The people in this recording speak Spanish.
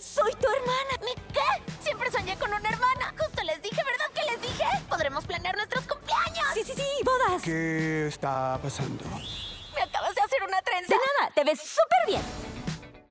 soy tu hermana. ¿Mi qué? Siempre soñé con una hermana. Justo les dije, ¿verdad que les dije? Podremos planear nuestros cumpleaños. Sí, sí, sí, bodas. ¿Qué está pasando? Me acabas de hacer una trenza. De nada, te ves súper bien.